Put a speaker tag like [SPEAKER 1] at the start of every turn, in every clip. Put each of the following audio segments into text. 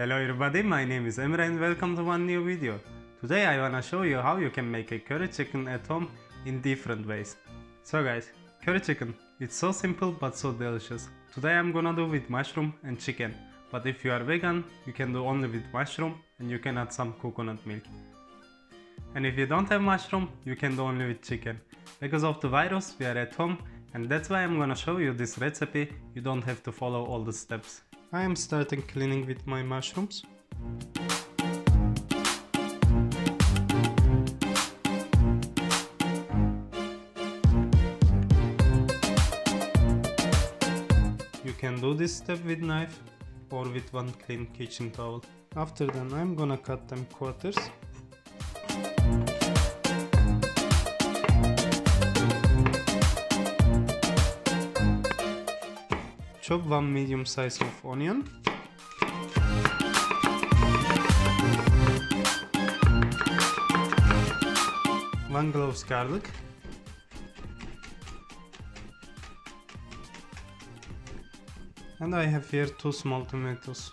[SPEAKER 1] Hello everybody, my name is Emre and welcome to one new video. Today I wanna show you how you can make a curry chicken at home in different ways. So guys, curry chicken, it's so simple but so delicious. Today I'm gonna do with mushroom and chicken, but if you are vegan, you can do only with mushroom and you can add some coconut milk. And if you don't have mushroom, you can do only with chicken. Because of the virus, we are at home and that's why I'm gonna show you this recipe, you don't have to follow all the steps. I am starting cleaning with my mushrooms. You can do this step with knife or with one clean kitchen towel. After then I'm gonna cut them quarters chop one medium size of onion. One cloves garlic. And I have here two small tomatoes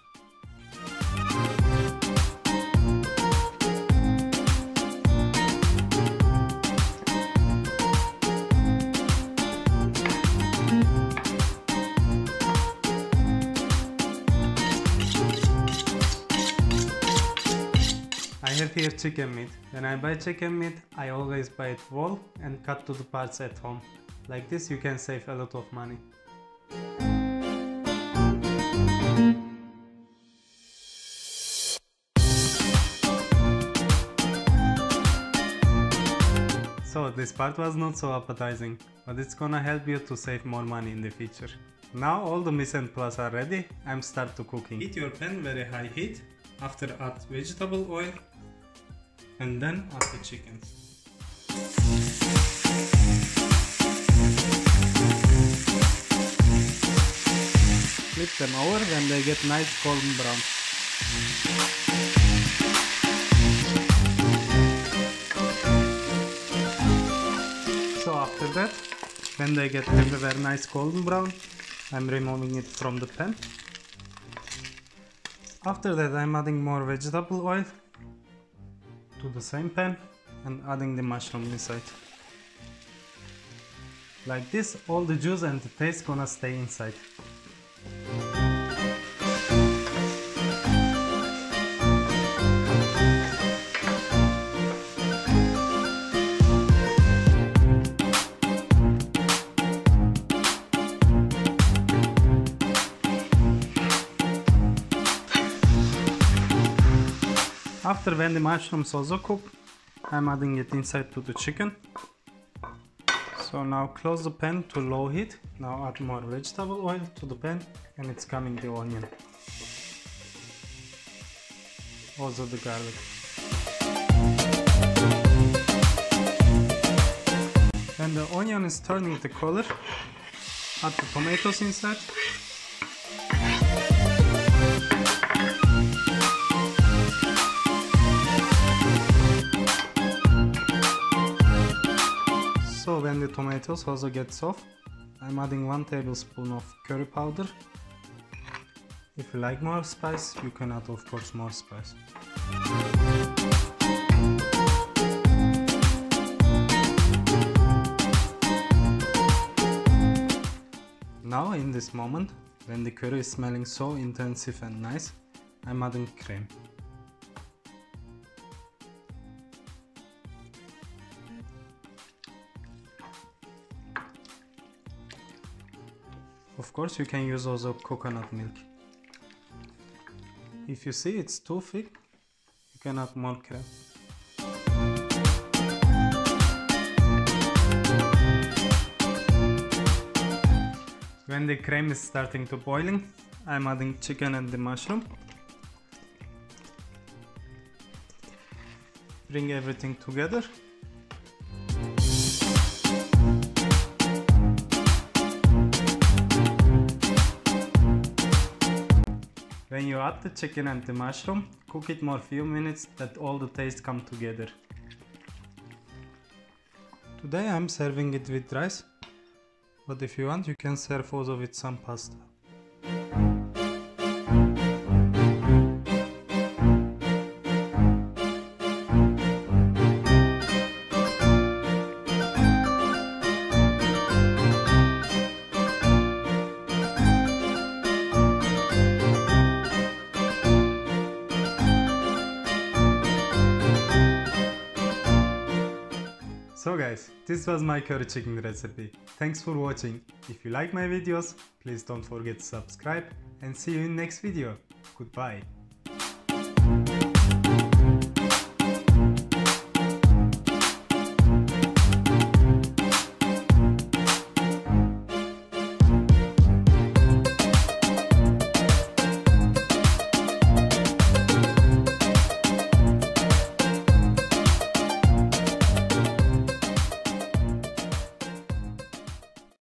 [SPEAKER 1] here chicken meat. When I buy chicken meat, I always buy it whole and cut to the parts at home. Like this you can save a lot of money. So this part was not so appetizing, but it's gonna help you to save more money in the future. Now all the mise en place are ready, I'm start to cooking. Heat your pan very high heat, after add vegetable oil and then add the chickens. Flip them over when they get nice golden brown. So after that, when they get very nice golden brown, I'm removing it from the pan. After that I'm adding more vegetable oil to the same pan and adding the mushroom inside. Like this all the juice and the taste gonna stay inside. After when the mushrooms also cook, I'm adding it inside to the chicken. So now close the pan to low heat. Now add more vegetable oil to the pan and it's coming the onion. Also the garlic. When the onion is turning the color, add the tomatoes inside tomatoes also get soft, I'm adding 1 tablespoon of curry powder. If you like more spice, you can add of course more spice. Now in this moment, when the curry is smelling so intensive and nice, I'm adding cream. Of course you can use also coconut milk. If you see it's too thick, you can add more cream. When the cream is starting to boiling, I'm adding chicken and the mushroom. Bring everything together When you add the chicken and the mushroom, cook it more few minutes that all the taste come together. Today I'm serving it with rice, but if you want you can serve also with some pasta. So guys, this was my curry chicken recipe. Thanks for watching. If you like my videos, please don't forget to subscribe and see you in next video. Goodbye.